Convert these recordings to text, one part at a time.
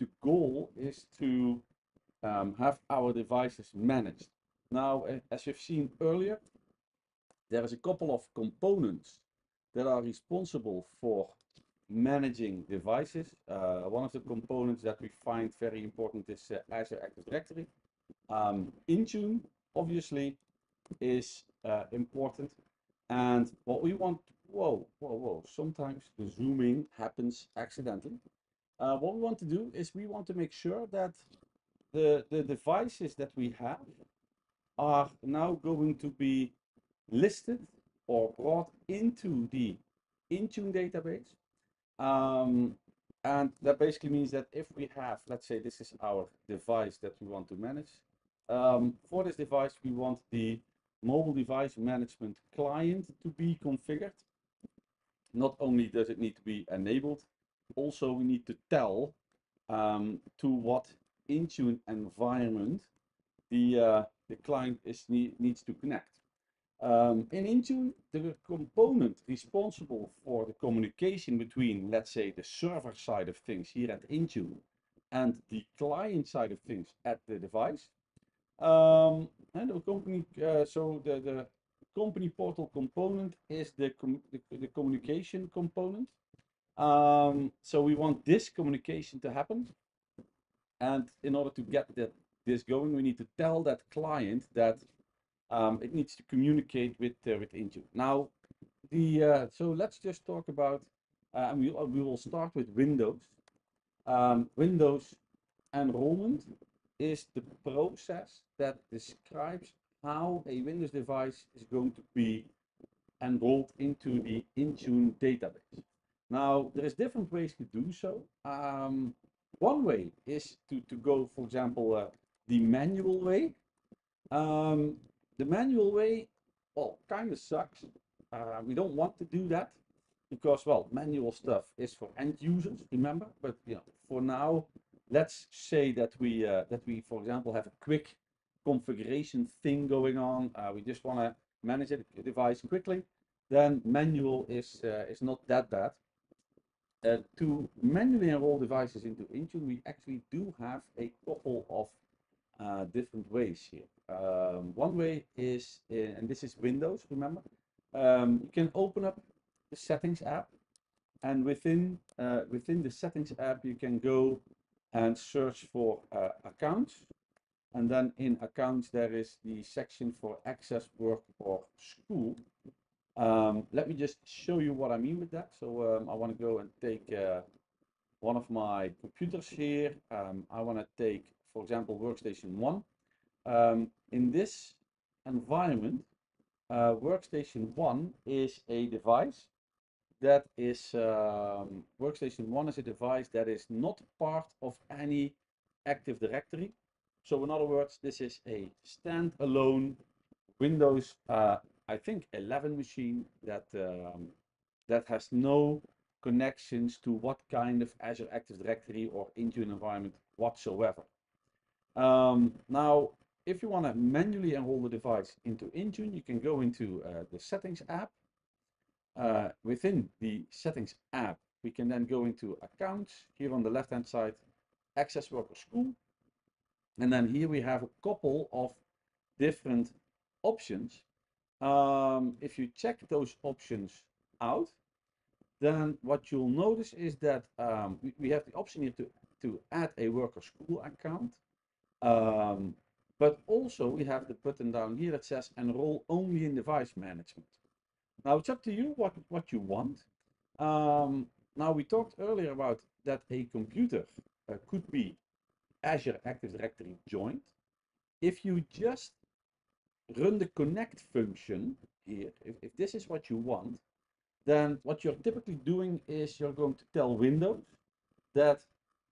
the goal is to um, have our devices managed. Now, as you've seen earlier, there is a couple of components that are responsible for managing devices. Uh, one of the components that we find very important is uh, Azure Active Directory. Um, Intune, obviously, is uh, important. And what we want, whoa, whoa, whoa, sometimes the zooming happens accidentally. Uh, what we want to do is we want to make sure that the, the devices that we have are now going to be listed or brought into the Intune database. Um, and that basically means that if we have, let's say this is our device that we want to manage. Um, for this device, we want the mobile device management client to be configured. Not only does it need to be enabled, also we need to tell um, to what Intune environment the, uh, the client is needs to connect. Um, in Intune, the component responsible for the communication between, let's say, the server side of things here at Intune and the client side of things at the device. Um, and the company, uh, so the, the company portal component is the, com the, the, communication component. Um, so we want this communication to happen. And in order to get that, this going, we need to tell that client that um, it needs to communicate with uh, with Intune. Now, the uh, so let's just talk about, uh, and we we will start with Windows. Um, Windows enrollment is the process that describes how a Windows device is going to be enrolled into the Intune database. Now, there is different ways to do so. Um, one way is to, to go, for example, uh, the manual way. Um, the manual way, well, kind of sucks. Uh, we don't want to do that because, well, manual stuff is for end users, remember? But, you know, for now, let's say that we, uh, that we, for example, have a quick configuration thing going on. Uh, we just want to manage a device quickly. Then manual is, uh, is not that bad. Uh, to manually enroll devices into Intune, we actually do have a couple of uh, different ways here. Um, one way is, in, and this is Windows, remember? Um, you can open up the settings app and within, uh, within the settings app, you can go and search for uh, accounts. And then in accounts, there is the section for access, work, or school. Um, let me just show you what I mean with that. So um, I want to go and take uh, one of my computers here. Um, I want to take for example, workstation one. Um, in this environment, uh, workstation one is a device that is, um, workstation one is a device that is not part of any Active Directory. So in other words, this is a standalone Windows, uh, I think 11 machine that, um, that has no connections to what kind of Azure Active Directory or Intune environment whatsoever. Um, now, if you want to manually enroll the device into Intune, you can go into uh, the settings app. Uh, within the settings app, we can then go into accounts. Here on the left hand side, access work or school. And then here we have a couple of different options. Um, if you check those options out, then what you'll notice is that um, we, we, have the option here to, to add a work or school account. Um, but also we have the button down here that says enroll only in device management. Now it's up to you what, what you want. Um, now we talked earlier about that a computer uh, could be Azure Active Directory joined. If you just run the connect function here, if, if this is what you want, then what you're typically doing is you're going to tell Windows that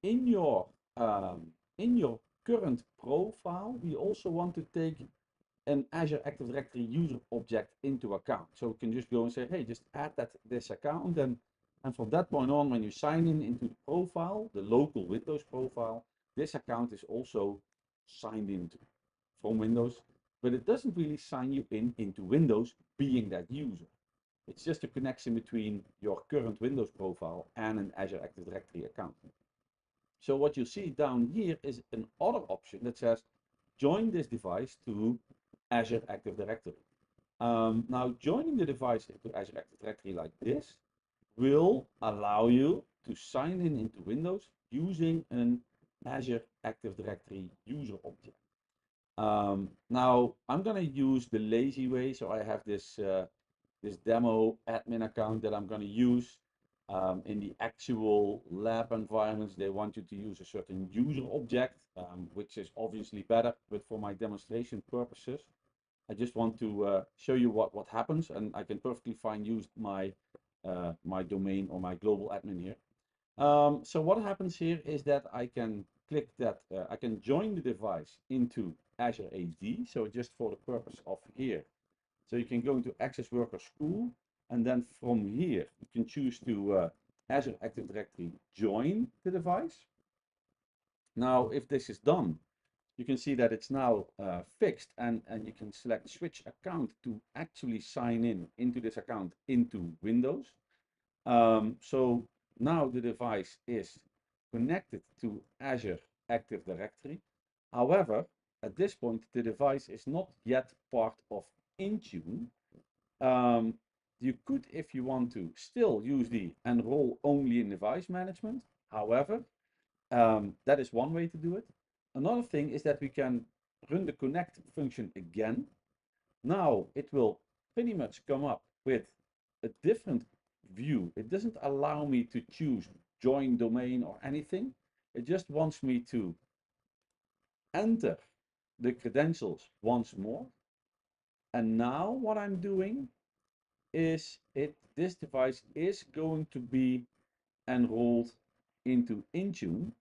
in your um, in your current profile, we also want to take an Azure Active Directory user object into account. So we can just go and say, hey, just add that this account. And, and from that point on, when you sign in into the profile, the local Windows profile, this account is also signed into from Windows, but it doesn't really sign you in into Windows being that user. It's just a connection between your current Windows profile and an Azure Active Directory account. So what you see down here is an other option that says join this device to Azure Active Directory. Um, now joining the device into Azure Active Directory like this will allow you to sign in into Windows using an Azure Active Directory user object. Um, now I'm going to use the lazy way. So I have this, uh, this demo admin account that I'm going to use um, in the actual lab environments. They want you to use a certain user object, um, which is obviously better, but for my demonstration purposes, I just want to uh, show you what, what happens and I can perfectly fine use my, uh, my domain or my global admin here. Um, so what happens here is that I can click that, uh, I can join the device into Azure AD. So just for the purpose of here. So you can go into Access work or school and then from here you can choose to uh, Azure Active Directory join the device. Now if this is done, you can see that it's now uh, fixed and, and you can select switch account to actually sign in into this account into Windows. Um, so now the device is connected to Azure Active Directory. However, at this point, the device is not yet part of Intune. Um, you could, if you want to, still use the enroll only in device management. However, um, that is one way to do it. Another thing is that we can run the connect function again. Now it will pretty much come up with a different view. It doesn't allow me to choose join domain or anything. It just wants me to enter the credentials once more. And now what I'm doing is it this device is going to be enrolled into Intune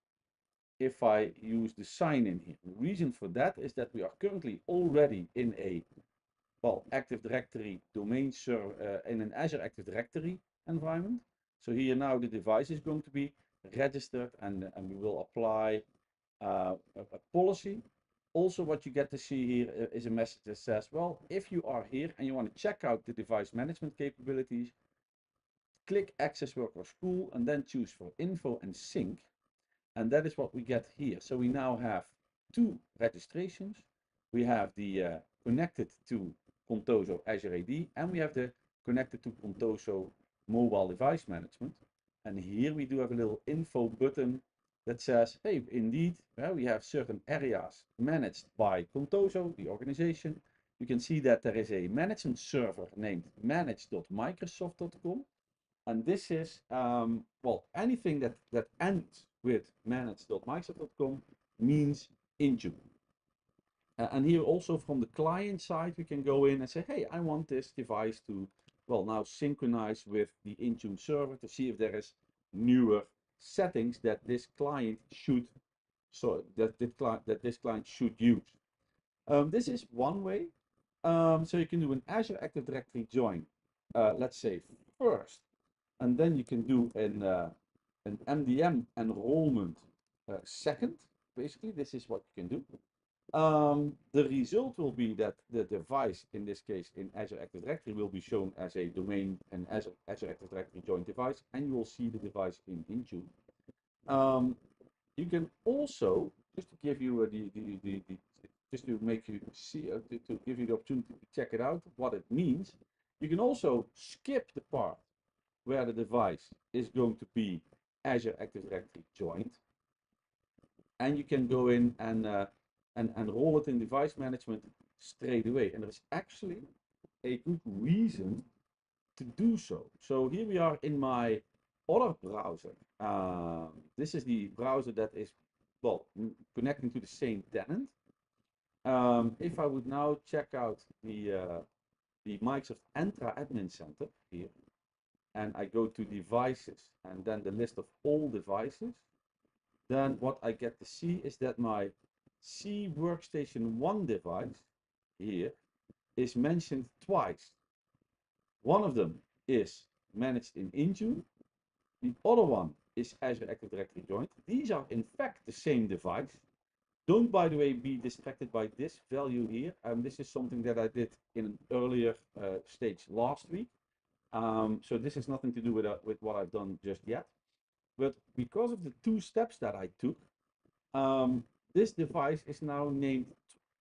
if I use the sign in here. The reason for that is that we are currently already in a well Active Directory domain server uh, in an Azure Active Directory environment. So here now the device is going to be registered and, and we will apply uh, a, policy also what you get to see here uh, a message that says, well, if you are here and you want to check out the device management capabilities, click Access work Worker School and then choose for info and sync. And that is what we get here. So we now have two registrations. We have the uh, connected to Contoso Azure AD and we have the connected to Contoso mobile device management. And here we do have a little info button that says, hey, indeed, well, we have certain areas managed by Contoso, the organization. You can see that there is a management server named manage.microsoft.com. And this is, um, well, anything that, that ends with manage.microsoft.com means Intune. Uh, and here also from the client side, we can go in and say, hey, I want this device to, well, now synchronize with the Intune server to see if there is newer settings that this client should so that this client that this client should use. Um, this is one way. Um, so you can do an Azure Active Directory join, uh, let's say first, and then you can do an uh, an MDM enrollment uh, second. Basically, this is what you can do. Um, the result will be that the device, in this case in Azure Active Directory, will be shown as a domain and Azure, Azure Active Directory joint device, and you will see the device in Intune. Um, you can also, just to give you a, the, the, the, the, just to make you see, uh, to, to give you the opportunity to check it out, what it means, you can also skip the part where the device is going to be Azure Active Directory joint, and you can go in and uh, and, and roll it in device management straight away. And there's actually a good reason to do so. So here we are in my other browser. Um, this is the browser that is, well, connecting to the same tenant. Um, if I would now check out the, uh, the Microsoft Entra Admin Center here, and I go to devices and then the list of all devices, then what I get to see is that my C Workstation 1 device here is mentioned twice. One of them is managed in Intune. The other one is Azure Active Directory Joint. These are in fact the same device. Don't, by the way, be distracted by this value here. Um, this is something that I did in an earlier uh, stage last week. Um, so this has nothing to do with, uh, with what I've done just yet. but because of the two steps that I took, um, this device is now named,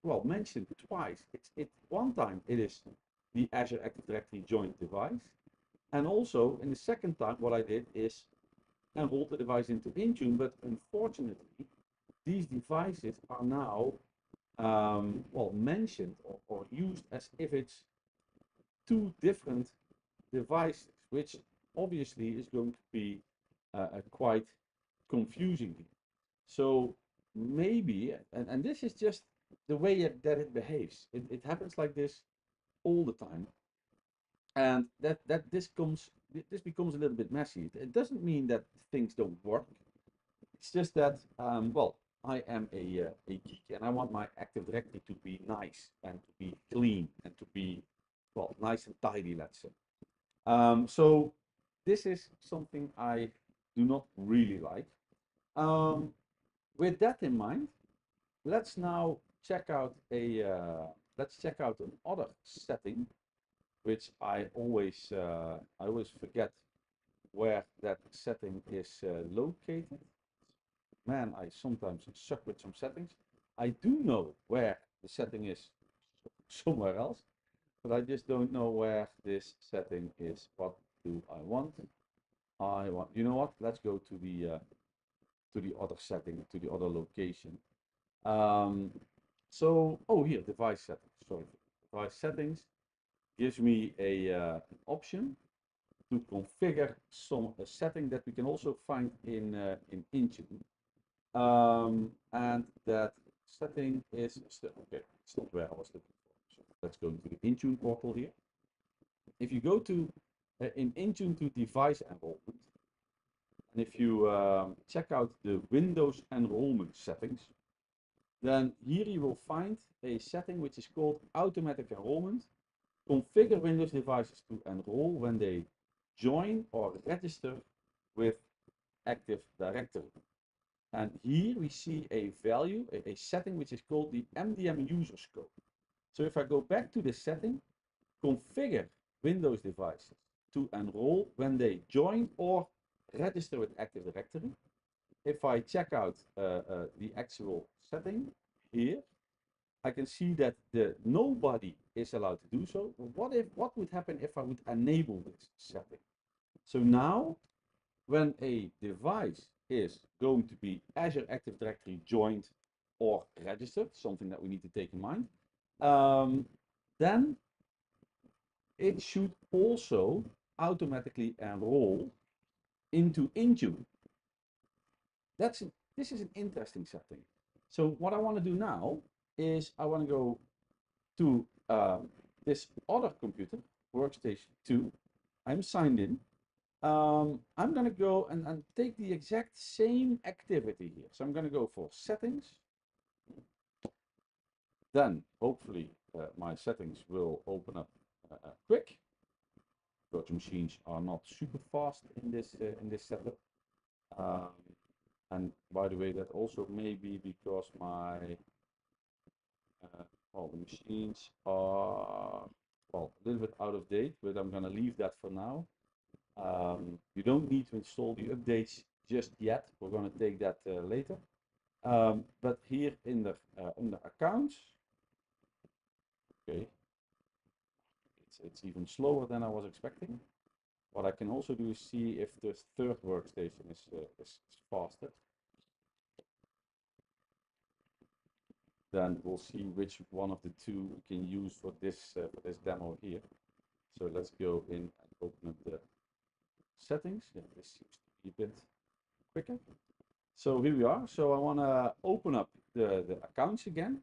well, mentioned twice. It's it one time it is the Azure Active Directory joint device, and also in the second time, what I did is enroll the device into Intune. But unfortunately, these devices are now um, well mentioned or, or used as if it's two different devices, which obviously is going to be uh, quite confusing. So maybe, and, and this is just the way it, that it behaves. It, it happens like this all the time. And that, that this comes, this becomes a little bit messy. It doesn't mean that things don't work. It's just that, um, well, I am a, uh, a geek and I want my Active Directory to be nice and to be clean and to be, well, nice and tidy, let's say. Um, so this is something I do not really like. Um, with that in mind, let's now check out a uh, let's check out another setting, which I always uh, I always forget where that setting is uh, located. Man, I sometimes suck with some settings. I do know where the setting is somewhere else, but I just don't know where this setting is. What do I want? I want, you know what? Let's go to the uh, to the other setting, to the other location. Um, so, oh, here, device settings. Sorry, device settings gives me a uh, option to configure some a setting that we can also find in uh, in Intune. Um, and that setting is still okay. It's not where I was looking for. So let's go into the Intune portal here. If you go to uh, in Intune to device enrollment, and if you um, check out the Windows enrollment settings, then here you will find a setting which is called automatic enrollment. Configure Windows devices to enroll when they join or register with Active Directory. And here we see a value, a, a setting which is called the MDM user scope. So if I go back to the setting, configure Windows devices to enroll when they join or register with Active Directory. If I check out uh, uh, the actual setting here, I can see that the nobody is allowed to do so. What if what would happen if I would enable this setting? So now, when a device is going to be Azure Active Directory joined or registered, something that we need to take in mind, um, then it should also automatically enroll into Intune. That's this is an interesting setting. So what I want to do now is I want to go to um, this other computer, workstation 2. I'm signed in. Um, I'm going to go and, and take the exact same activity here. So I'm going to go for settings. Then hopefully uh, my settings will open up uh, uh quick virtual machines are not super fast in this uh, in this setup. Um, and by the way, that also may be because my uh, well the machines are well a little bit out of date, but I'm gonna leave that for now. Um, you don't need to install the updates just yet. We're gonna take that uh, later. Um, but here in the uh, under accounts, okay, it's even slower than I was expecting. What I can also do is see if the third workstation is, uh, is, is faster. Then we'll see which one of the two we can use for this uh, for this demo here. So let's go in and open up the settings. Yeah, this seems to be a bit quicker. So here we are. So I want to open up the, the accounts again.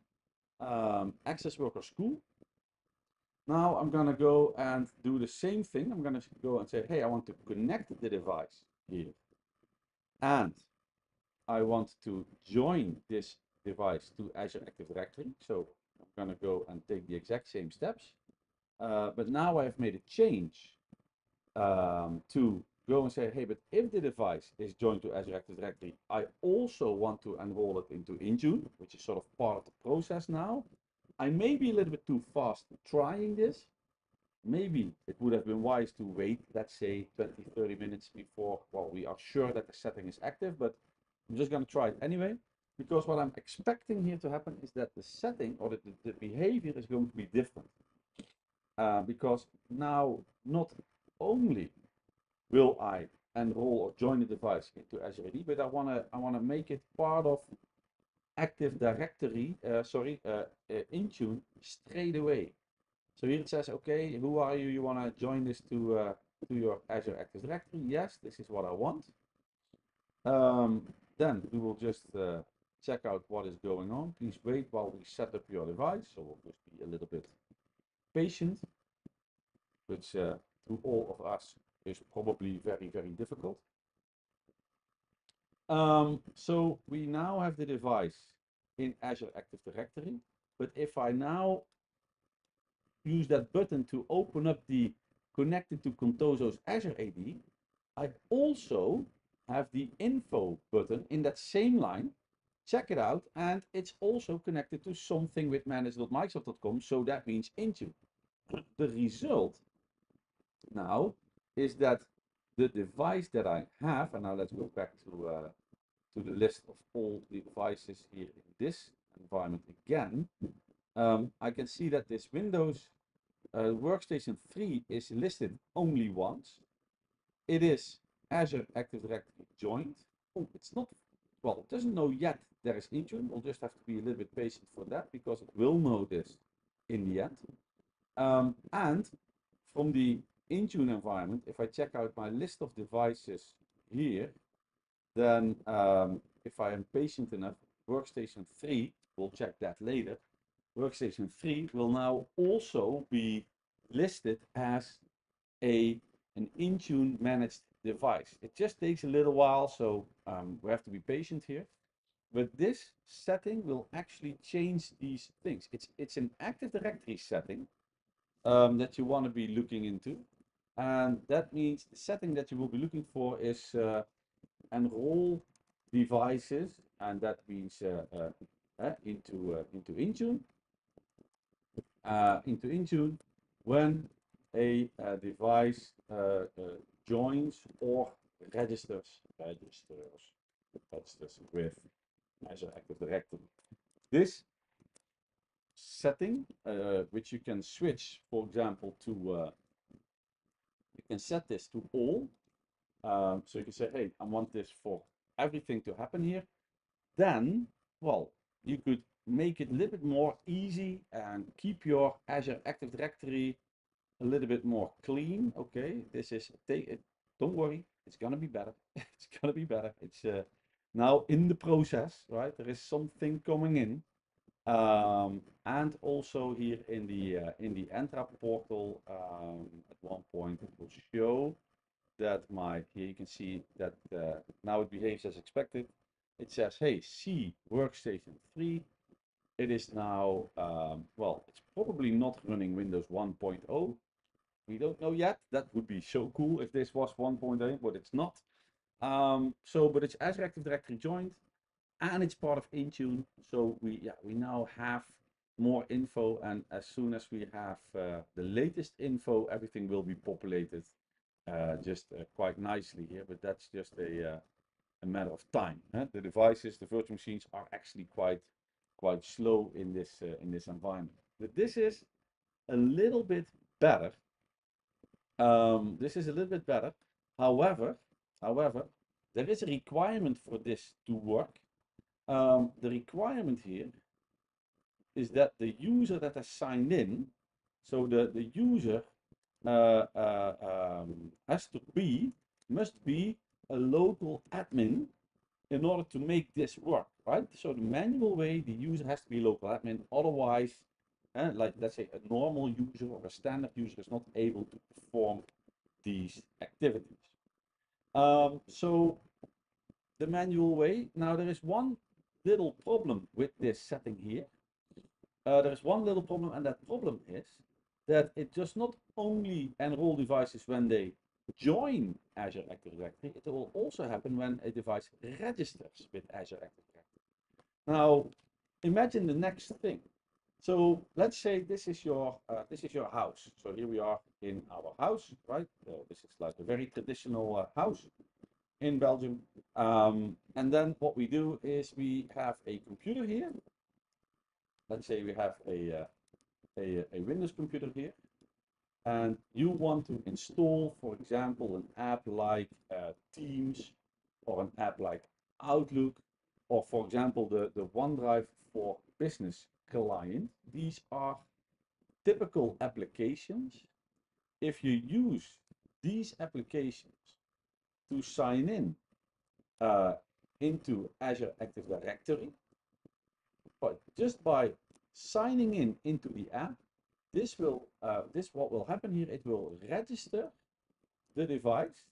Um, Access work or school. Now I'm going to go and do the same thing. I'm going to go and say, hey, I want to connect the device here. And I want to join this device to Azure Active Directory. So I'm going to go and take the exact same steps. Uh, but now I've made a change um, to go and say, hey, but if the device is joined to Azure Active Directory, I also want to enroll it into Intune, which is sort of part of the process now. I may be a little bit too fast trying this. maybe it would have been wise to wait, let's say 20, 30 minutes before, well, we are sure that the setting is active, but I'm just going to try it anyway, because what I'm expecting here to happen is that the setting or the, the behavior is going to be different. Uh, because now not only will I enroll or join the device into Azure AD, but I want to I want to make it part of Active Directory, uh, sorry, uh, Intune straight away. So here it says, okay, who are you? You want to join this to uh, to your Azure Active Directory? Yes, this is what I want. Um, then we will just uh, check out what is going on. Please wait while we set up your device. So we'll just be a little bit patient, which uh, to all of us is probably very, very difficult. Um, so we now have the device in Azure Active Directory, but if I now use that button to open up the connected to Contoso's Azure AD, I also have the info button in that same line. Check it out, and it's also connected to something with manage.microsoft.com, so that means Intune. The result now is that the device that I have, and now let's go back to, uh, to the list of all the devices here in this environment again, um, I can see that this Windows uh, Workstation 3 is listed only once. It is Azure Active Directory joined. Oh, it's not, well, it doesn't know yet there is Intune. We'll just have to be a little bit patient for that because it will know this in the end. Um, and from the Intune environment, if I check out my list of devices here, then um, if I am patient enough, Workstation 3, we'll check that later, Workstation 3 will now also be listed as a an Intune managed device. It just takes a little while, so um, we have to be patient here. But this setting will actually change these things. It's, it's an Active Directory setting um, that you want to be looking into. And that means the setting that you will be looking for is uh, enroll devices, and that means uh, uh, uh into, into Intune. Into Intune when a device joins or registers, registers, registers with Azure Active Directory. This setting, uh, which you can switch, for example, to, uh, you can set this to all. Um, so you can say, hey, I want this for everything to happen here. Then, well, you could make it a little bit more easy and keep your Azure Active Directory a little bit more clean. Okay, this is, take it, don't worry, it's gonna be better. it's gonna be better. It's uh, now in the process, right? There is something coming in. Um, and also here in the uh, in the Entra portal, um, at one point it will show that my here you can see that uh, now it behaves as expected. It says, "Hey, see workstation 3." It is now um, well, it's probably not running Windows 1.0. We don't know yet. That would be so cool if this was 1.8, but it's not. Um, so, but it's Azure Active Directory joined and it's part of Intune. So we, yeah, we now have more info. And as soon as we have uh, the latest info, everything will be populated just uh, quite nicely here. But that's just a, uh, a matter of time. Huh? The devices, the virtual machines are actually quite quite slow in this uh, in this environment. But this is a little bit better. Um, this is a little bit better. However, however, there is a requirement for this to work um, the requirement here is that the user that has signed in, so the, the user uh, uh, um, has to be, must be a local admin in order to make this work, right? So the manual way, the user has to be local admin, otherwise, uh, like let's say a normal user or a standard user is not able to perform these activities. Um, so the manual way, now there is one little problem with this setting here. Uh, there is one little problem, and that problem is that it does not only enroll devices when they join Azure Active Directory, it will also happen when a device registers with Azure Active Directory. Now, imagine the next thing. So let's say this is your uh, this is your house. So here we are in our house, right? Uh, this is like a very traditional uh, house in Belgium. Um, and then what we do is we have a computer here. Let's say we have a, uh, a, a Windows computer here. And you want to install, for example, an app like uh, Teams or an app like Outlook, or for example, the, the OneDrive for Business client. These are typical applications. If you use these applications to sign in uh, into Azure Active Directory, but just by signing in into the app, this will uh, this what will happen here. It will register the device.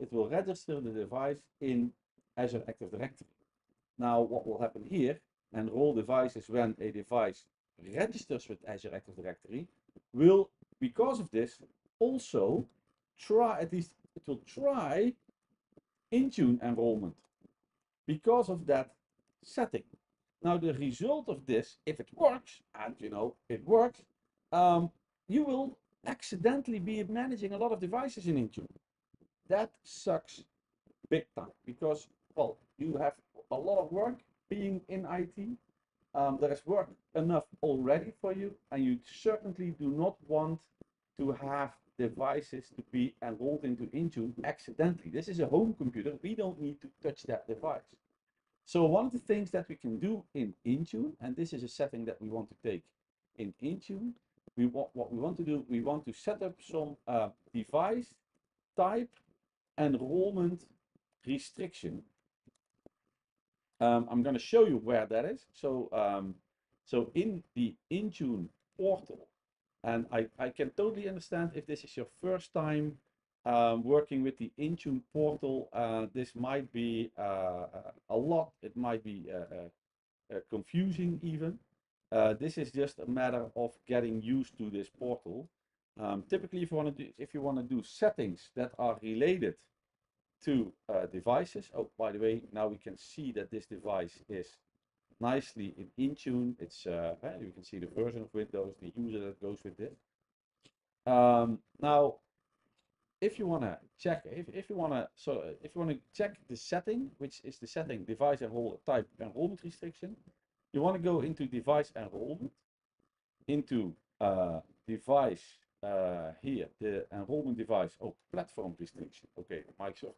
It will register the device in Azure Active Directory. Now, what will happen here? And Enroll devices when a device registers with Azure Active Directory will, because of this, also try at least it will try Intune enrollment because of that setting. Now the result of this, if it works, and you know it works, um, you will accidentally be managing a lot of devices in Intune. That sucks big time because, well, you have a lot of work being in IT. Um, there is work enough already for you, and you certainly do not want to have devices to be enrolled into Intune accidentally. This is a home computer. We don't need to touch that device. So one of the things that we can do in Intune, and this is a setting that we want to take in Intune, we want what we want to do, we want to set up some uh, device type enrollment restriction. Um, I'm going to show you where that is. So, um, so in the Intune portal, and I, I can totally understand if this is your first time um, working with the Intune portal, uh, this might be uh, a lot. It might be uh, uh, uh confusing even. Uh, this is just a matter of getting used to this portal. Um, typically, if you want to do, if you want to do settings that are related to devices. Oh, by the way, now we can see that this device is nicely in Intune. It's uh, eh, you can see the version of Windows, the user that goes with it. Um, now, if you want to check, if, if you want to, so if you want to check the setting, which is the setting device enroll type enrollment restriction, you want to go into device enrollment, into uh, device uh, here, the enrollment device, oh, platform restriction. Okay, Microsoft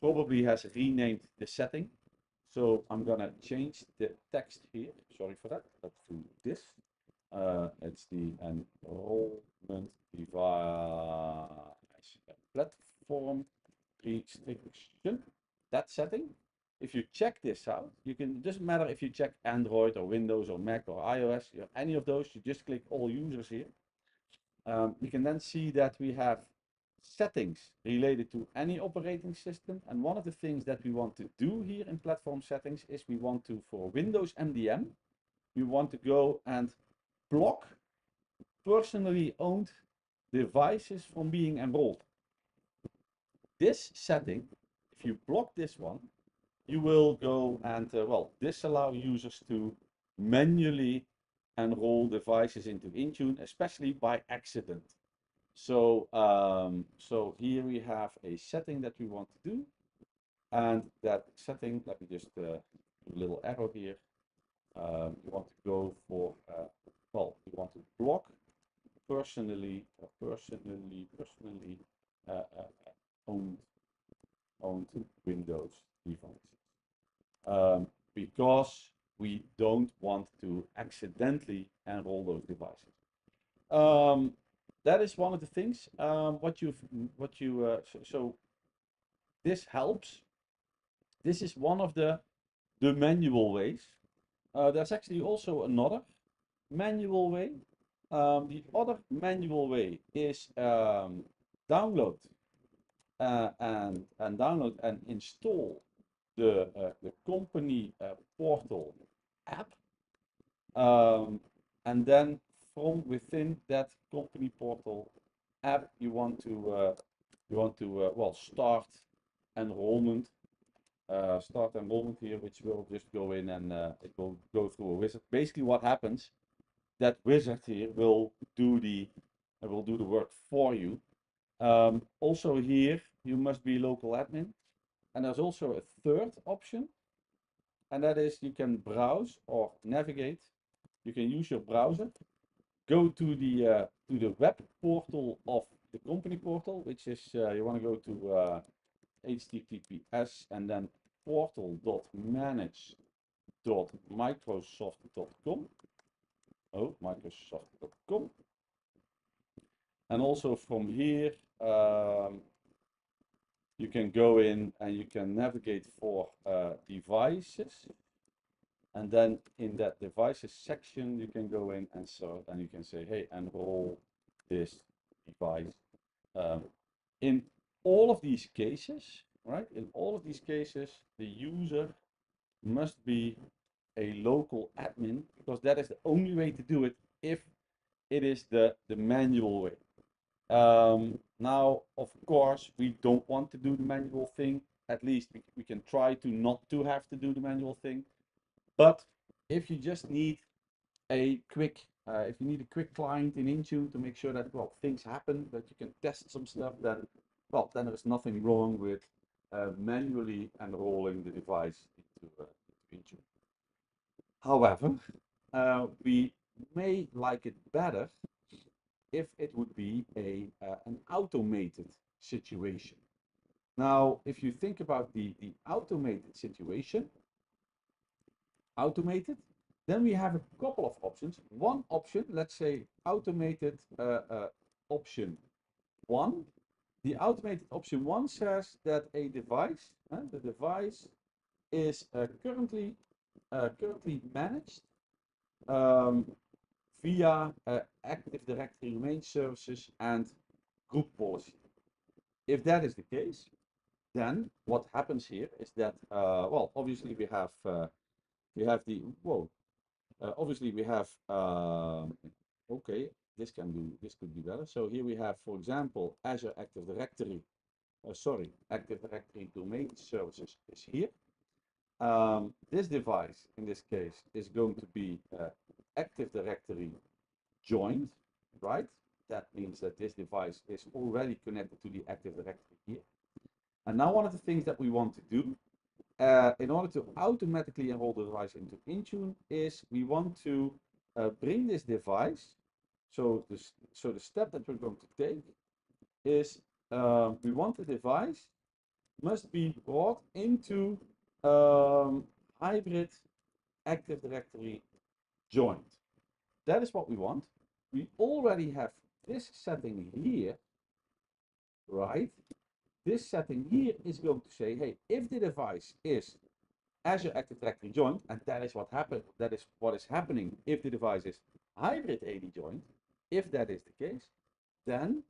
probably has renamed the setting so I'm gonna change the text here. Sorry for that. Let's do this. Uh, it's the enrollment device platform restriction. That setting. If you check this out, you can. It doesn't matter if you check Android or Windows or Mac or iOS. Have any of those. You just click all users here. Um, you can then see that we have settings related to any operating system. And one of the things that we want to do here in platform settings is we want to, for Windows MDM, we want to go and block personally owned devices from being enrolled. This setting, if you block this one, you will go and, uh, well, disallow users to manually enroll devices into Intune, especially by accident. So, um, so here we have a setting that we want to do. And that setting, let me just uh, do a little arrow here. Um, we want to go for, uh, well, we want to block personally, uh, personally, personally uh, uh, owned, owned Windows devices. Um, because we don't want to accidentally enroll those devices. Um, that is one of the things. Um, what you what you uh, so, so, this helps. This is one of the the manual ways. Uh, there's actually also another manual way. Um, the other manual way is um, download uh, and and download and install the uh, the company uh, portal app, um, and then from within that company portal app you want to uh, you want to uh, well start enrollment uh, start enrollment here, which will just go in and it will go through a wizard. Basically, what happens, that wizard here will do the uh, will do the work for you. Um, also here, you must be local admin, and there's also a third option, and that is you can browse or navigate. You can use your browser, go to the uh, to the web portal of the company portal, which is uh, you want to go to uh, https and then portal.manage.microsoft.com. Oh, microsoft.com. And also from here, um, you can go in and you can navigate for uh, devices. And then in that devices section, you can go in and so and you can say, hey, enroll this device. Um, in all of these cases, right? In all of these cases, the user must be a local admin because that is the only way to do it if it is the, the manual way. Um, now, of course, we don't want to do the manual thing. At least we, we can try to not to have to do the manual thing. But if you just need a quick, uh, if you need a quick client in Intune to make sure that, well, things happen, that you can test some stuff, then, well, then there's nothing wrong with uh, manually enrolling the device into, uh, into Intune. However, uh, we may like it better if it would be a uh, an automated situation. Now, if you think about the, the automated situation, automated, then we have a couple of options. One option, let's say automated uh, uh, option one. The automated option one says that a device, uh, the device is uh, currently uh, currently managed um, via uh, Active Directory main services and group policy. If that is the case, then what happens here is that, uh, well, obviously we have uh, we have the whoa, uh, obviously we have um, okay, this can do this could be better. So here we have, for example, Azure Active Directory. Uh, sorry, Active Directory domain services is here. Um, this device, in this case, is going to be uh, Active Directory joined, right? That means that this device is already connected to the Active Directory here. And now one of the things that we want to do uh, in order to automatically enroll the device into Intune is we want to uh, bring this device. So, this, so the step that we're going to take is uh, we want the device must be brought into um, hybrid Active Directory joined. That is what we want. We already have this setting here, right? This setting here is going to say, hey, if the device is Azure Active Directory joined, and that is what happened, that is what is happening if the device is hybrid AD joined, if that is the case, then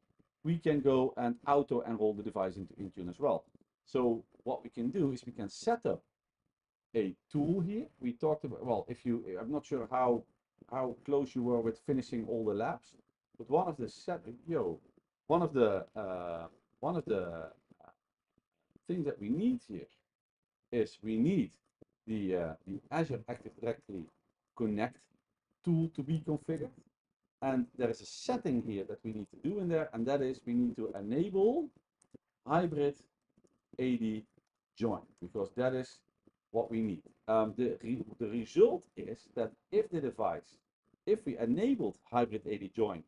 we can go and auto enroll the device into Intune as well. So what we can do is we can set up a tool here. We talked about, well, if you, I'm not sure how how close you were with finishing all the labs, but one of the set, yo, one of the uh, one of the uh, things that we need here is we need the uh, the Azure Active Directory Connect tool to be configured, and there is a setting here that we need to do in there, and that is we need to enable hybrid AD join because that is what we need. Um, the, re the result is that if the device, if we enabled hybrid AD join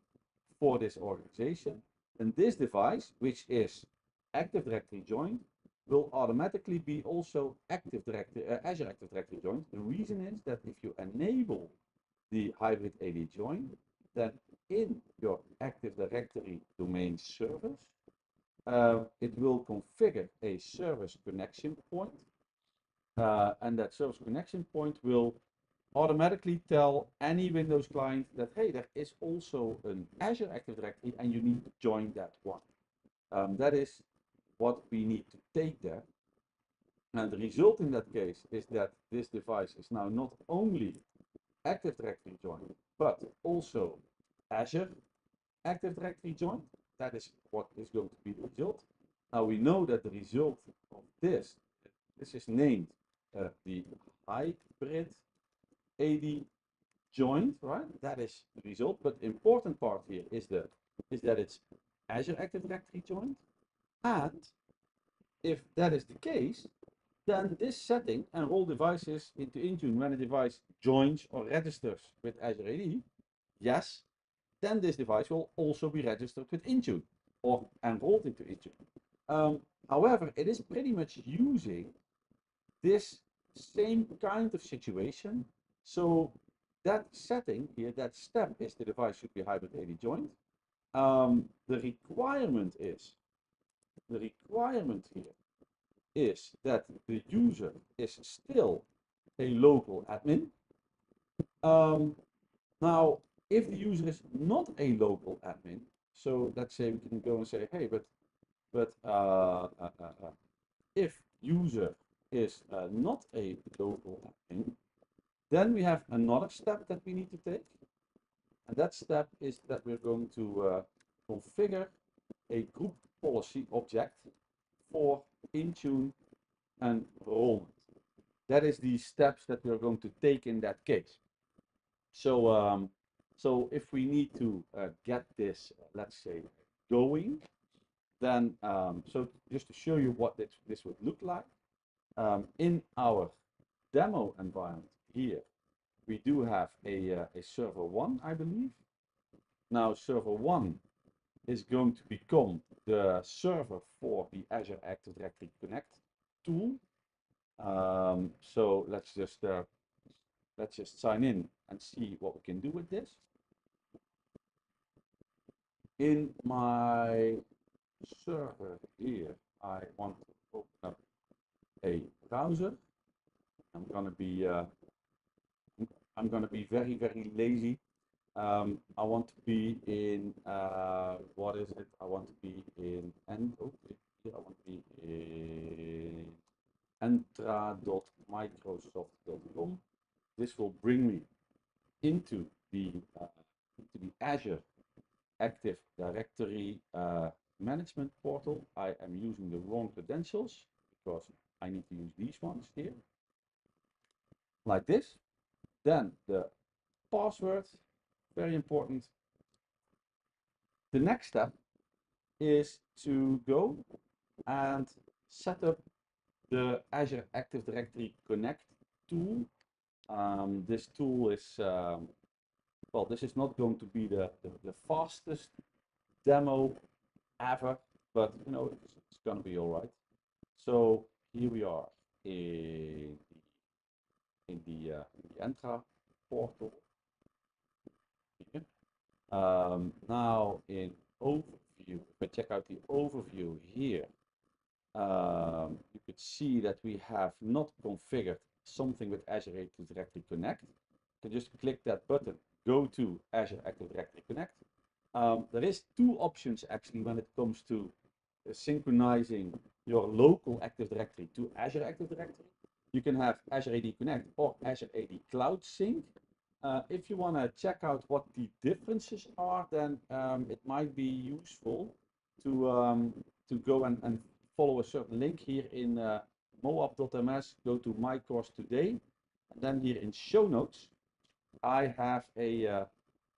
for this organization, then this device, which is Active Directory joined, will automatically be also Active Directory, uh, Azure Active Directory joined. The reason is that if you enable the hybrid AD join, then in your Active Directory domain service, uh, it will configure a service connection point uh, and that service connection point will automatically tell any Windows client that, hey, there is also an Azure Active Directory and you need to join that one. Um, that is what we need to take there. And the result in that case is that this device is now not only Active Directory joined, but also Azure Active Directory joined. That is what is going to be the result. Now we know that the result of this this is named uh, the hybrid AD joint, right? That is the result. But the important part here is the is that it's Azure Active Directory joint. And if that is the case, then this setting enroll devices into Intune when a device joins or registers with Azure AD, yes, then this device will also be registered with Intune or enrolled into Intune. Um, however, it is pretty much using this same kind of situation. So that setting here, that step is the device should be hybrid AD. Um, the requirement is, the requirement here is that the user is still a local admin. Um, now, if the user is not a local admin, so let's say we can go and say, hey, but but uh, uh, uh, uh if user is uh, not a local admin, then we have another step that we need to take. And that step is that we're going to uh, configure a group policy object for Intune and enrollment. That is the steps that we're going to take in that case. So, um, so if we need to uh, get this, let's say, going, then, um, so just to show you what this, this would look like, um, in our demo environment here, we do have a, uh, a server one, I believe. Now, server one is going to become the server for the Azure Active Directory Connect tool. Um, so let's just uh, let's just sign in and see what we can do with this. In my server here, I want to open up a browser. I'm gonna be uh, I'm gonna be very very lazy um, I want to be in, uh, what is it? I want to be in, and oh, here I want to be in entra.microsoft.com. This will bring me into the uh, into the Azure Active Directory uh, management portal. I am using the wrong credentials because I need to use these ones here, like this. Then the password very important. The next step is to go and set up the Azure Active Directory Connect tool. Um, this tool is, um, well, this is not going to be the, the, the, fastest demo ever, but you know, it's, it's going to be all right. So here we are in the, in the, uh, in the Entra portal. Um, now in overview, I check out the overview here, um, you could see that we have not configured something with Azure Active Directory Connect. You can just click that button, go to Azure Active Directory Connect. Um, there is two options actually when it comes to uh, synchronizing your local Active Directory to Azure Active Directory. You can have Azure AD Connect or Azure AD Cloud Sync. Uh, if you want to check out what the differences are, then um, it might be useful to um, to go and, and follow a certain link here in uh, moab.ms. Go to my course today, and then here in show notes, I have a uh,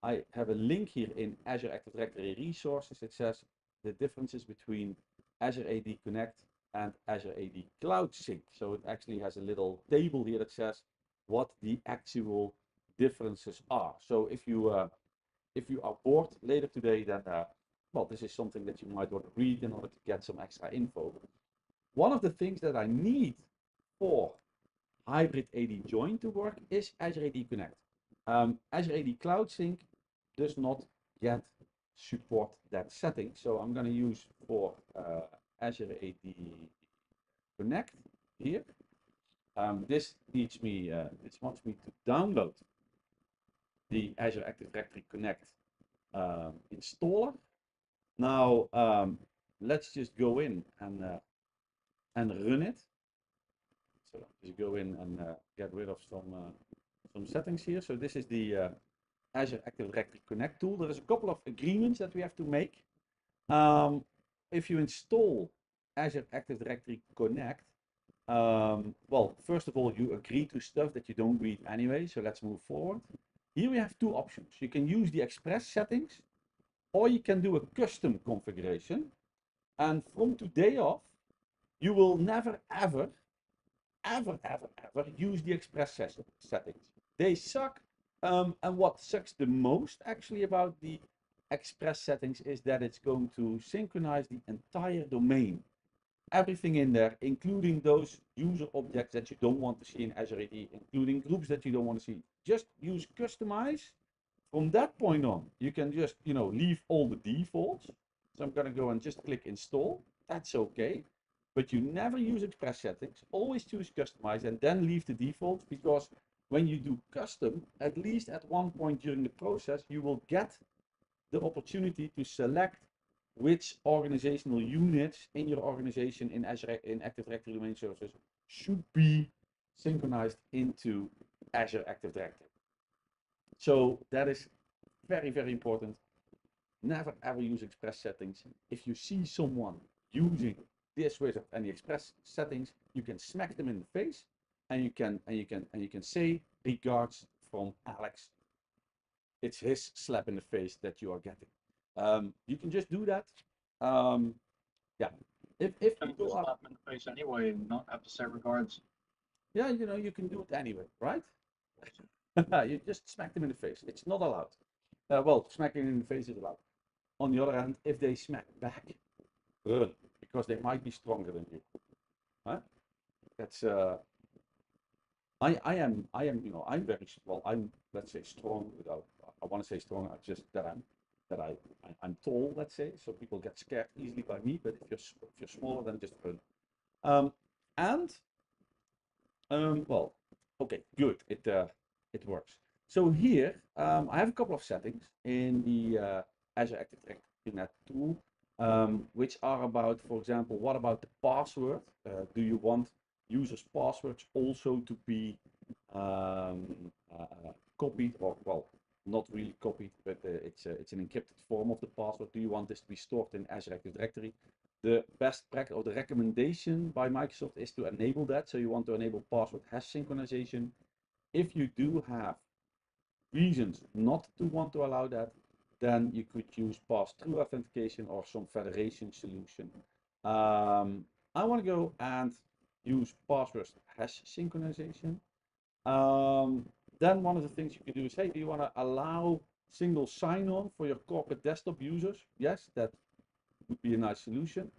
I have a link here in Azure Active Directory resources. It says the differences between Azure AD Connect and Azure AD Cloud Sync. So it actually has a little table here that says what the actual differences are. So if you uh, if you are bored later today, then uh, well, this is something that you might want to read in order to get some extra info. One of the things that I need for hybrid AD join to work is Azure AD Connect. Um, Azure AD Cloud Sync does not yet support that setting, so I'm going to use for uh, Azure AD Connect here. Um, this needs me, uh, this wants me to download the Azure Active Directory Connect um, installer. Now, um, let's just go in and uh, and run it. So just go in and uh, get rid of some uh, some settings here. So this is the uh, Azure Active Directory Connect tool. There is a couple of agreements that we have to make. Um, if you install Azure Active Directory Connect, Um, well, first of all, you agree to stuff that you don't read anyway, so let's move forward. Here we have two options. You can use the express settings, or you can do a custom configuration. And from today off, you will never ever, ever, ever, ever use the express settings. They suck. Um, and what sucks the most actually about the express settings is that it's going to synchronize the entire domain. Everything in there, including those user objects that you don't want to see in Azure AD, including groups that you don't want to see. Just use customize. From that point on, you can just, you know, leave all the defaults. So I'm going to go and just click install. That's okay. But you never use express settings. Always choose customize and then leave the defaults because when you do custom, at least at one point during the process, you will get the opportunity to select which organizational units in your organization in Azure in Active Directory domain services should be synchronized into Azure Active Directory. So that is very, very important. Never ever use express settings. If you see someone using this wizard and the express settings, you can smack them in the face and you can and you can and you can say regards from Alex it's his slap in the face that you are getting. Um, you can just do that. Um, yeah. If if you go slap in the face anyway and not have to say regards. Yeah, you know, you can do it anyway, right? you just smack them in the face. It's not allowed. Uh, well, smacking in the face is allowed. On the other hand, if they smack back, run because they might be stronger than you. Huh? That's uh, I I am I am you know I'm very well I'm let's say strong without I want to say strong, I just that I'm that I, I am tall, let's say, so people get scared easily by me. But if you're if you're smaller, then just run. Um, and um, well, okay, good. It uh, it works. So here um, I have a couple of settings in the uh, Azure Active Directory Net tool, um, which are about, for example, what about the password? Uh, do you want users' passwords also to be um, uh, copied or well not really copied, but uh, it's uh, it's an encrypted form of the password. Do you want this to be stored in Azure Active Directory? The best practice or the recommendation by Microsoft is to enable that. So you want to enable password hash synchronization. If you do have reasons not to want to allow that, then you could use pass-through authentication or some federation solution. Um, I want to go and use password hash synchronization. Um, then one of the things you can do is, hey, do you want to allow single sign-on for your corporate desktop users? Yes, that would be a nice solution.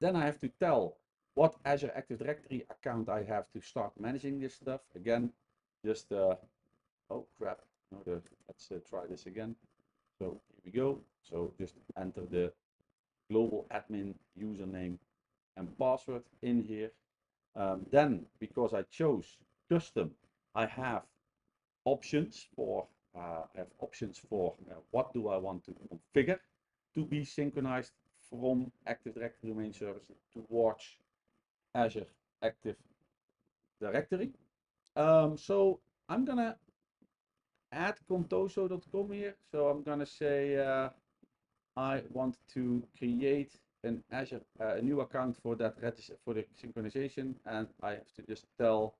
Then I have to tell what Azure Active Directory account I have to start managing this stuff. Again, just, uh, oh crap, the, let's uh, try this again. So here we go. So just enter the global admin username and password in here. Um, then, because I chose custom, I have options for uh, I have options for uh, what do I want to configure to be synchronized from Active Directory domain services towards Azure Active Directory. Um, so I'm gonna add contoso.com here. So I'm gonna say uh, I want to create an Azure uh, a new account for that for the synchronization, and I have to just tell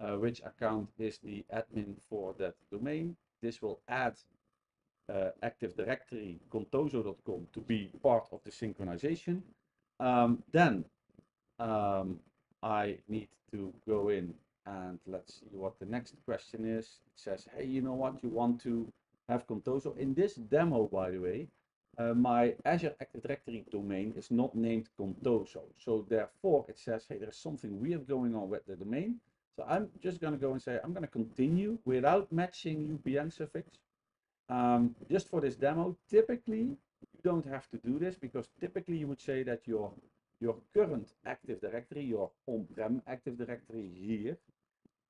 uh, which account is the admin for that domain. This will add uh, Active Directory contoso.com to be part of the synchronization. Um, then um, I need to go in and let's see what the next question is. It says, hey, you know what, you want to have Contoso. In this demo, by the way, uh, my Azure Active Directory domain is not named Contoso. So therefore it says, hey, there's something weird going on with the domain. So I'm just going to go and say, I'm going to continue without matching UPN suffix. Um, just for this demo, typically you don't have to do this because typically you would say that your, your current Active Directory, your on-prem Active Directory here,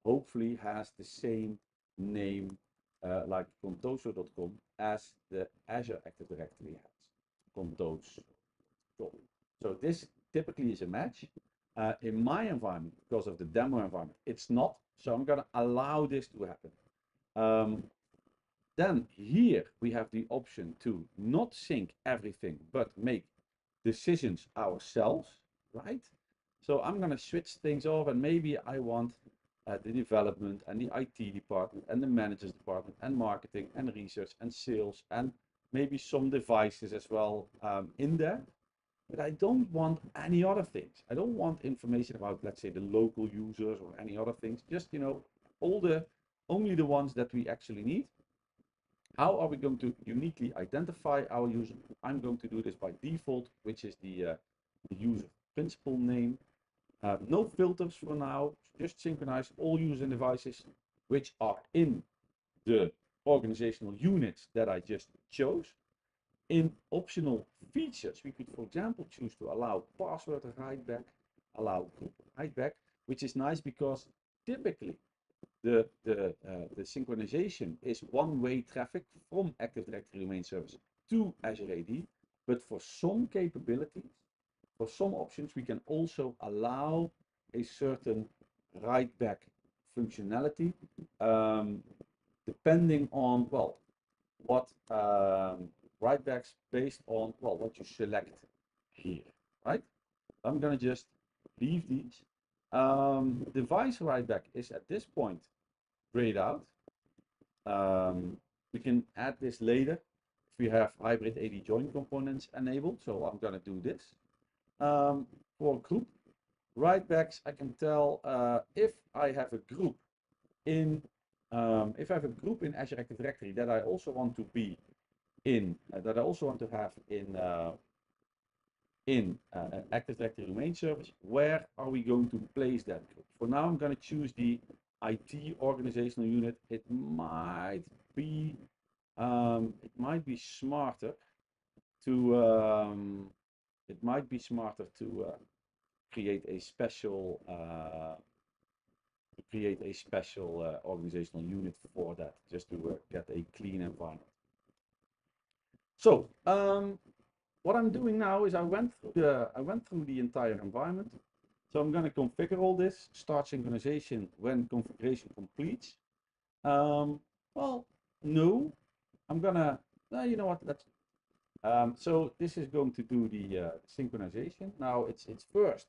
hopefully has the same name uh, like contoso.com as the Azure Active Directory has. Contoso. So this typically is a match. Uh, in my environment, because of the demo environment, it's not. So I'm going to allow this to happen. Um, then here we have the option to not sync everything, but make decisions ourselves, right? So I'm going to switch things off and maybe I want uh, the development and the IT department and the managers department and marketing and research and sales and maybe some devices as well um, in there. But I don't want any other things. I don't want information about, let's say, the local users or any other things. Just, you know, all the, only the ones that we actually need. How are we going to uniquely identify our user? I'm going to do this by default, which is the, uh, the user principal name. Uh, no filters for now, just synchronize all user devices which are in the organizational units that I just chose. In optional features, we could, for example, choose to allow password write back, allow group which is nice because typically the, the, uh, the synchronization is one-way traffic from Active Directory domain service to Azure AD, but for some capabilities, for some options, we can also allow a certain write back functionality um, depending on, well, what um, write backs based on, well, what you select here, right? I'm going to just leave these. Um, device write back is at this point grayed out. Um, we can add this later if we have hybrid AD join components enabled. So I'm going to do this. Um, for group writebacks, I can tell uh, if I have a group in um, if I have a group in Azure Active Directory that I also want to be in, uh, that I also want to have in uh, in uh, Active Directory domain service, where are we going to place that group? For now, I'm going to choose the IT organizational unit. It might be um, it might be smarter to um, it might be smarter to uh, create a special uh, to create a special uh, organizational unit for that, just to uh, get a clean environment. So um, what I'm doing now is I went through the I went through the entire environment. So I'm going to configure all this, start synchronization when configuration completes. Um, well, no, I'm gonna. Uh, you know what? Let's. Um, so this is going to do the uh, synchronization. Now it's it's first.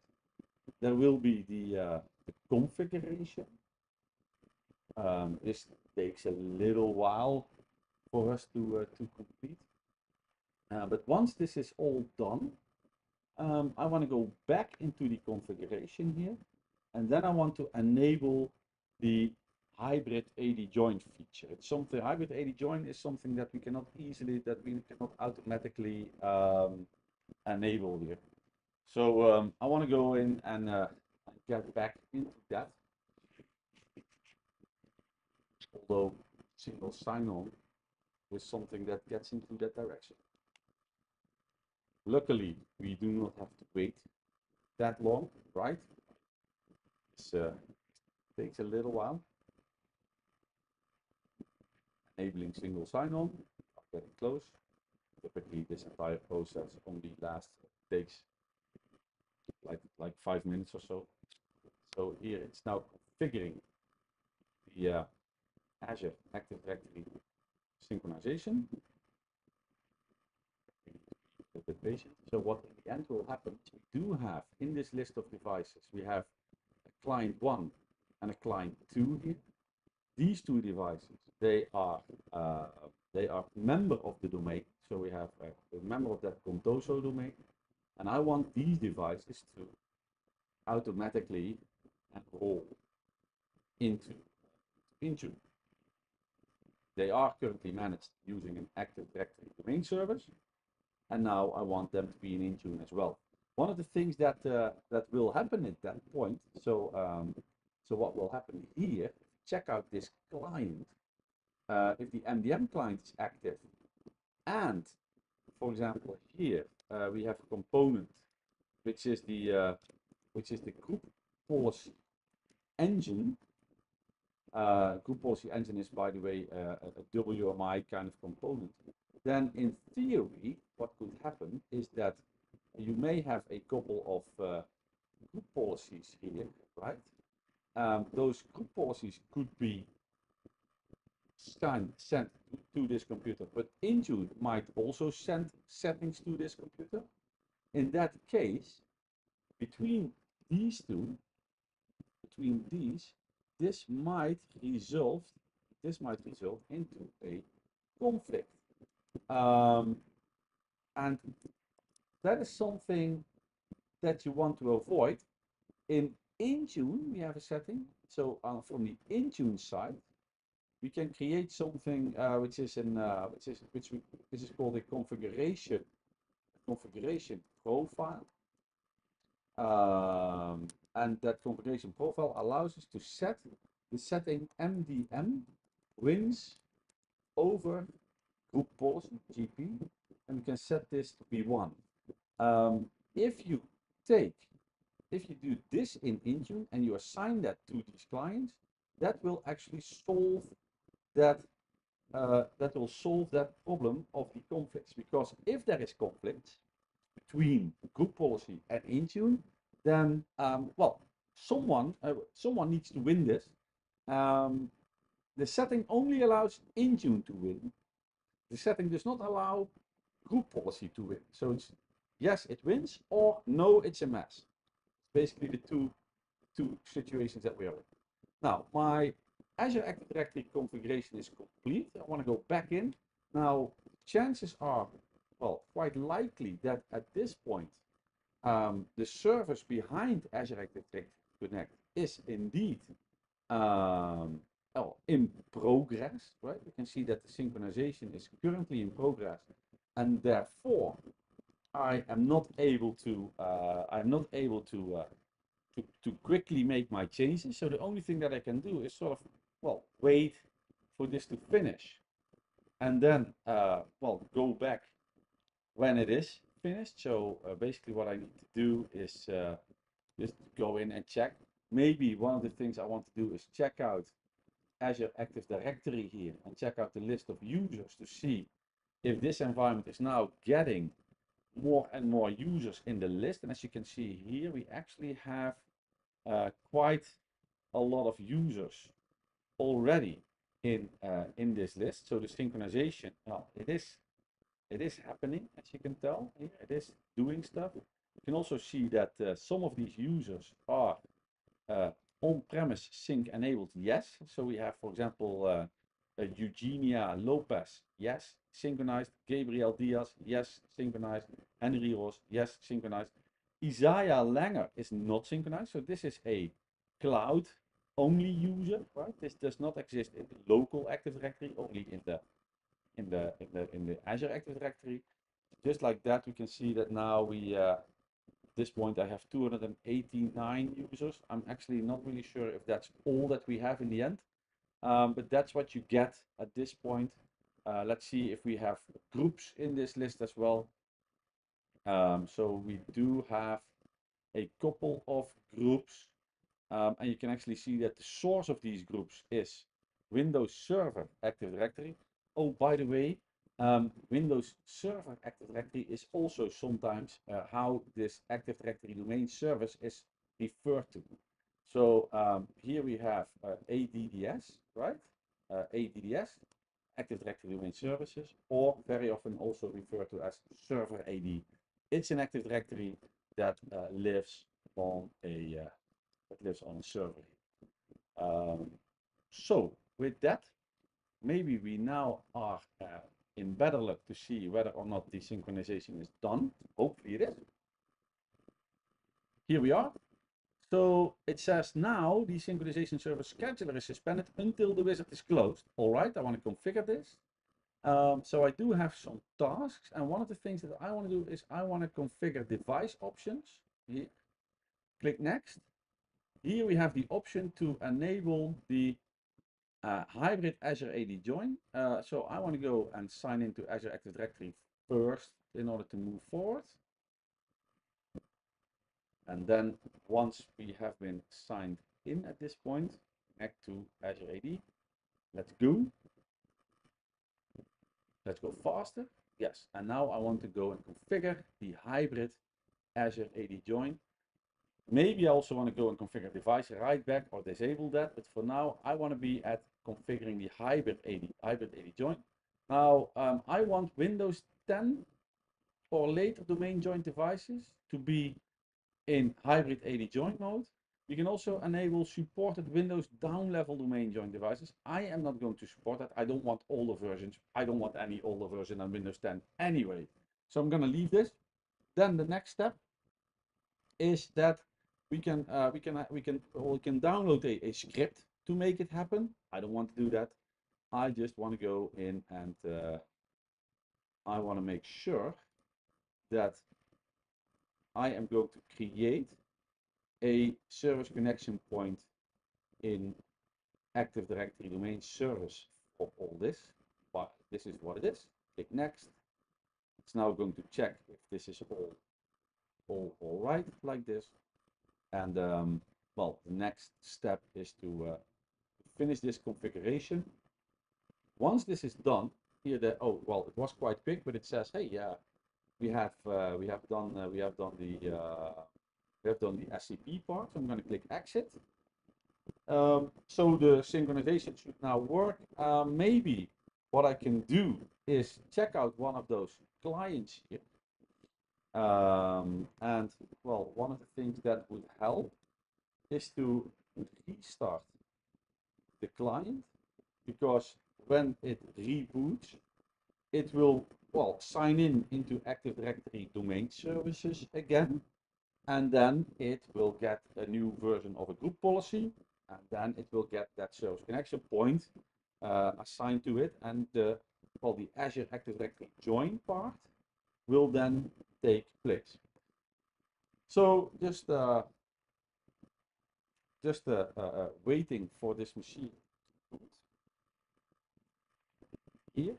There will be the, uh, the configuration. Um, this takes a little while for us to uh, to complete. Uh, but once this is all done, um, I want to go back into the configuration here, and then I want to enable the hybrid AD join feature. It's something hybrid AD join is something that we cannot easily that we cannot automatically um, enable here. So um, I want to go in and uh, get back into that. Although single sign-on is something that gets into that direction. Luckily, we do not have to wait that long, right? It uh, takes a little while. Enabling single sign-on, getting close. Typically, this entire process only lasts takes like like five minutes or so. So here it's now configuring the uh, Azure Active Directory synchronization a bit patient. So what in the end will happen, we do have in this list of devices, we have a client one and a client two here. These two devices, they are uh, they are member of the domain. So we have a, a member of that Contoso domain. And I want these devices to automatically enroll into Intune. They are currently managed using an Active Directory domain service and now I want them to be in Intune as well. One of the things that uh, that will happen at that point, so um, so what will happen here, check out this client, uh, if the MDM client is active, and for example here uh, we have a component, which is the uh, which is the group policy engine. Uh, group policy engine is by the way uh, a WMI kind of component then in theory, what could happen is that you may have a couple of uh, group policies here, right? Um, those group policies could be sent, sent to this computer, but Intune might also send settings to this computer. In that case, between these two, between these, this might result, this might result into a conflict. Um, and that is something that you want to avoid. In Intune, we have a setting. So uh, from the Intune side, we can create something uh, which is in uh, which is which we, this is called a configuration configuration profile. Um, and that configuration profile allows us to set the setting MDM wins over group policy GP, and we can set this to be one. Um, if you take, if you do this in Intune and you assign that to these clients, that will actually solve that uh, that will solve that problem of the conflicts. Because if there is conflict between group policy and Intune, then um, well, someone uh, someone needs to win this. Um, the setting only allows Intune to win. The setting does not allow group policy to win. So it's yes, it wins, or no, it's a mess. Basically, the two two situations that we are in. Now, my Azure Active Directory configuration is complete. I want to go back in. Now, chances are, well, quite likely that at this point, um, the service behind Azure Active Directory Connect is indeed um, oh, in progress, right? You can see that the synchronization is currently in progress, and therefore, I am not able to. Uh, I'm not able to, uh, to to quickly make my changes. So the only thing that I can do is sort of well, wait for this to finish and then, uh, well, go back when it is finished. So uh, basically what I need to do is uh, just go in and check. Maybe one of the things I want to do is check out Azure Active Directory here and check out the list of users to see if this environment is now getting more and more users in the list. And as you can see here, we actually have uh, quite a lot of users already in uh, in this list. So the synchronization, well, it is it is happening, as you can tell. It is doing stuff. You can also see that uh, some of these users are uh, on-premise sync enabled. Yes. So we have, for example, uh, Eugenia Lopez. Yes, synchronized. Gabriel Diaz. Yes, synchronized. Henry Ross. Yes, synchronized. Isaiah Langer is not synchronized. So this is a cloud only user, right? This does not exist in the local Active Directory, only in the in the in the in the Azure Active Directory. Just like that, we can see that now we uh, at this point I have 289 users. I'm actually not really sure if that's all that we have in the end, um, but that's what you get at this point. Uh, let's see if we have groups in this list as well. Um, so we do have a couple of groups um, and you can actually see that the source of these groups is Windows Server Active Directory. Oh, by the way, um, Windows Server Active Directory is also sometimes uh, how this Active Directory domain service is referred to. So um, here we have uh, ADDS, right? Uh, ADDS, Active Directory Domain Services, or very often also referred to as Server AD. It's an Active Directory that uh, lives on a uh, that lives on a server. Um, so with that, maybe we now are uh, in better luck to see whether or not the synchronization is done. Hopefully it is. Here we are. So it says now the synchronization service scheduler is suspended until the wizard is closed. All right, I want to configure this. Um, so I do have some tasks and one of the things that I want to do is I want to configure device options here. Click next. Here we have the option to enable the uh, hybrid Azure AD join. Uh, so I want to go and sign into Azure Active Directory first in order to move forward. And then once we have been signed in at this point, connect to Azure AD. Let's go. Let's go faster. Yes, and now I want to go and configure the hybrid Azure AD join Maybe I also want to go and configure device write back or disable that, but for now I want to be at configuring the hybrid AD, hybrid AD join. Now um, I want Windows 10 or later domain joined devices to be in hybrid AD joint mode. You can also enable supported Windows down level domain joined devices. I am not going to support that. I don't want older versions. I don't want any older version than Windows 10 anyway. So I'm going to leave this. Then the next step is that we can uh, we can uh, we can we can download a, a script to make it happen. I don't want to do that. I just want to go in and uh, I want to make sure that I am going to create a service connection point in Active Directory domain service for all this. But this is what it is. Click next. It's now going to check if this is all all all right like this. And um, well, the next step is to uh, finish this configuration. Once this is done, here the oh well, it was quite quick, but it says hey yeah, we have uh, we have done uh, we have done the uh, we have done the SCP part. So I'm going to click exit. Um, so the synchronization should now work. Uh, maybe what I can do is check out one of those clients here. Um, and well, one of the things that would help is to restart the client because when it reboots, it will well sign in into Active Directory domain services again, and then it will get a new version of a group policy, and then it will get that service connection point uh, assigned to it, and the well the Azure Active Directory join part will then take place. So just uh, just uh, uh, uh, waiting for this machine here.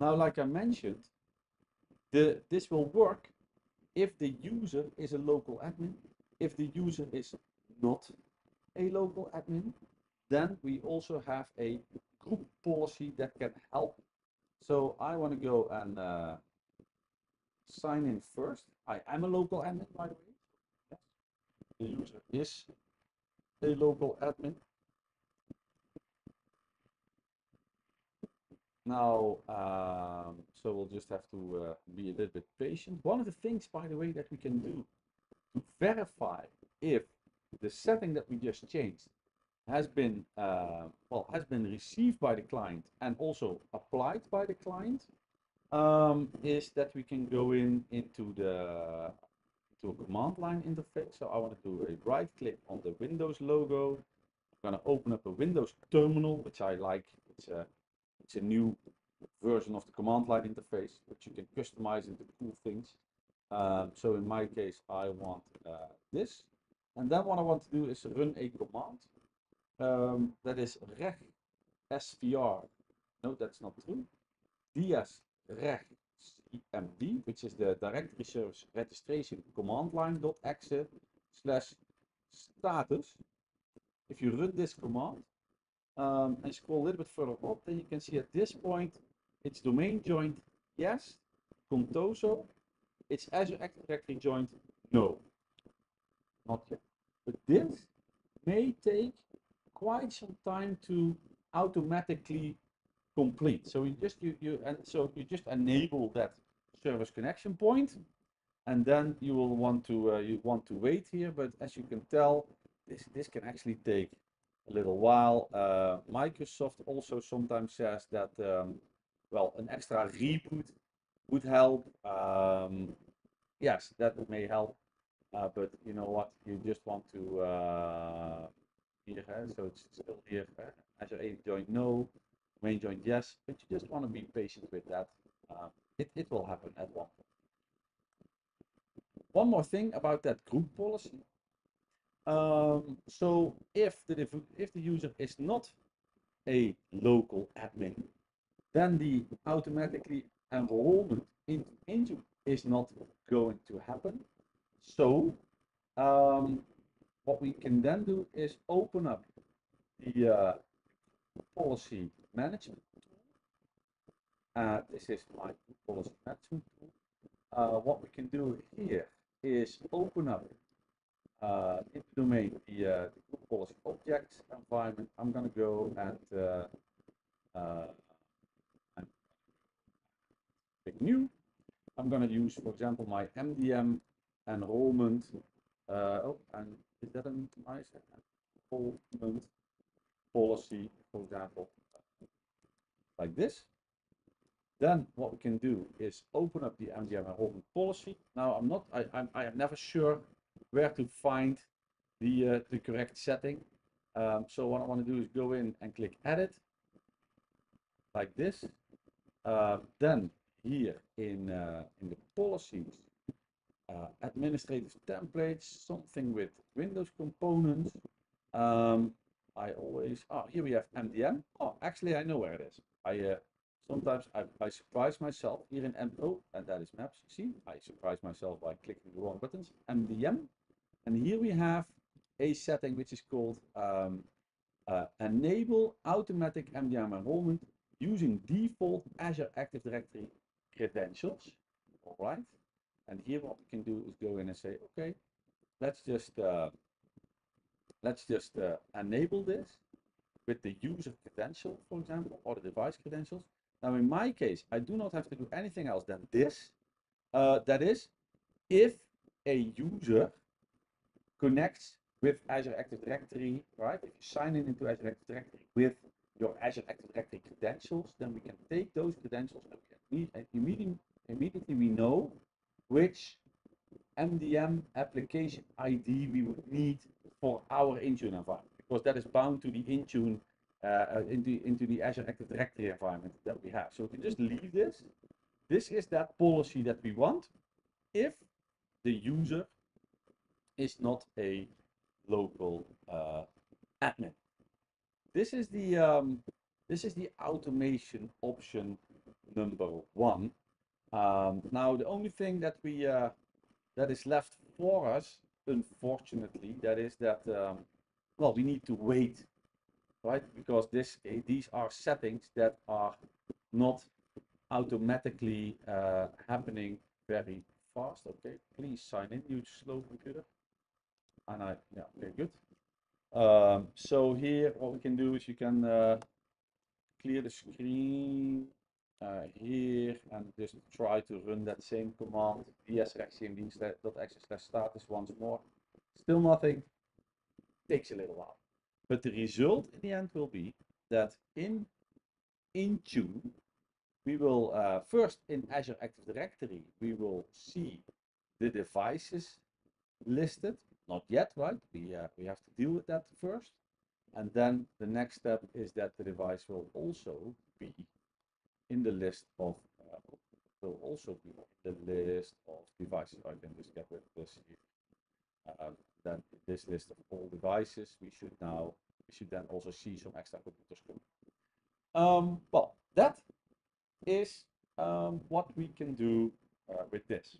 Now, like I mentioned, the this will work if the user is a local admin. If the user is not a local admin, then we also have a group policy that can help. So I want to go and uh, sign in first. I am a local admin, by the way. Yes. The user is a local admin. Now, um, so we'll just have to uh, be a little bit patient. One of the things, by the way, that we can do to verify if the setting that we just changed has been uh, well has been received by the client and also applied by the client um, is that we can go in into the to a command line interface. So I want to do a right click on the Windows logo. I'm going to open up a Windows terminal, which I like. It's a it's a new version of the command line interface, which you can customize into cool things. Um, so in my case, I want uh, this. And then what I want to do is run a command um, that is reg svr. No, that's not true. ds reg cmd, which is the directory service registration command line dot exe slash status. If you run this command, um, and scroll a little bit further up, then you can see at this point it's domain joined yes, Contoso, it's Azure Active Directory joined no, not yet. But this may take quite some time to automatically complete. So you just you you and so you just enable that service connection point, and then you will want to uh, you want to wait here. But as you can tell, this this can actually take a little while. Uh, Microsoft also sometimes says that, um, well, an extra reboot would help. Um, yes, that may help. Uh, but you know what? You just want to uh, here, uh, so it's still here. Uh, Azure AD joined no, main joint yes, but you just want to be patient with that. Uh, it it will happen at one point. One more thing about that group policy. Um, so if the if the user is not a local admin, then the automatically enrollment into, into is not going to happen. So um, what we can then do is open up the uh, policy management. Uh, this is my policy management tool. Uh, what we can do here is open up uh, in the domain, the, uh, the policy objects environment, I'm going to go and uh, uh, new. I'm going to use, for example, my MDM enrollment Uh, oh, and is that an nice component policy, for example, like this? Then what we can do is open up the MDM enrollment policy. Now I'm not, I, I'm, I am never sure where to find the, uh, the correct setting. Um, so what I want to do is go in and click edit like this. Uh, then here in, uh, in the policies, uh, administrative templates, something with Windows components. Um, I always, oh, here we have MDM. Oh, actually, I know where it is. I uh, sometimes I, I surprise myself here in M. Oh, and that is maps. See, I surprise myself by clicking the wrong buttons. MDM, and here we have a setting which is called um, uh, enable automatic MDM enrollment using default Azure Active Directory credentials. All right. And here what we can do is go in and say, okay, let's just uh, let's just uh, enable this with the user credential, for example, or the device credentials. Now in my case, I do not have to do anything else than this. Uh, that is, if a user connects with Azure Active Directory, right? If you sign in into Azure Active Directory with your Azure Active Directory credentials, then we can take those credentials and immediately, immediately we know which MDM application ID we would need for our Intune environment, because that is bound to the Intune, uh, into, into the Azure Active Directory environment that we have. So we can just leave this. This is that policy that we want if the user is not a local uh, admin. This is the um, this is the automation option number one. Um, now the only thing that we uh, that is left for us, unfortunately, that is that um, well we need to wait, right? Because this eh, these are settings that are not automatically uh, happening very fast. Okay, please sign in, you slow computer. And I yeah, very good. Um, so here, what we can do is you can uh, clear the screen uh, here and just try to run that same command dsregcmd.exe slash status once more. Still nothing. Takes a little while. But the result in the end will be that in Intune, we will uh, first in Azure Active Directory, we will see the devices listed not yet, right? We, uh, we have to deal with that first. And then the next step is that the device will also be in the list of, uh, will also be the list of devices. I can just get rid of this here. Um, then this list of all devices, we should now, we should then also see some extra computers. Um, well, that is um, what we can do uh, with this.